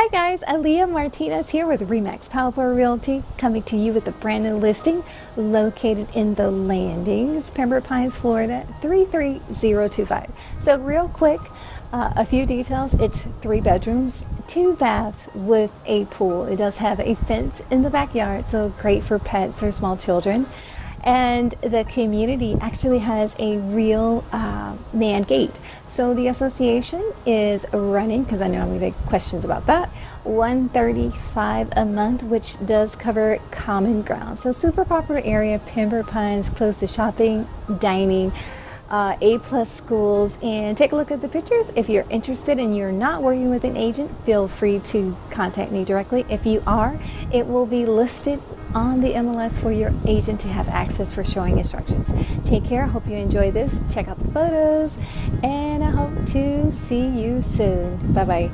Hi guys, Aliyah Martinez here with Remax Power Realty, coming to you with a brand new listing located in the Landings, Pembroke Pines, Florida 33025. So real quick, uh, a few details. It's three bedrooms, two baths with a pool. It does have a fence in the backyard, so great for pets or small children and the community actually has a real uh, man gate. So the association is running, because I know I'm going to get questions about that, 135 a month, which does cover common ground. So super popular area, Pembroke Pines, close to shopping, dining, uh, A plus schools, and take a look at the pictures. If you're interested and you're not working with an agent, feel free to contact me directly. If you are, it will be listed on the MLS for your agent to have access for showing instructions. Take care. I hope you enjoy this. Check out the photos, and I hope to see you soon. Bye bye.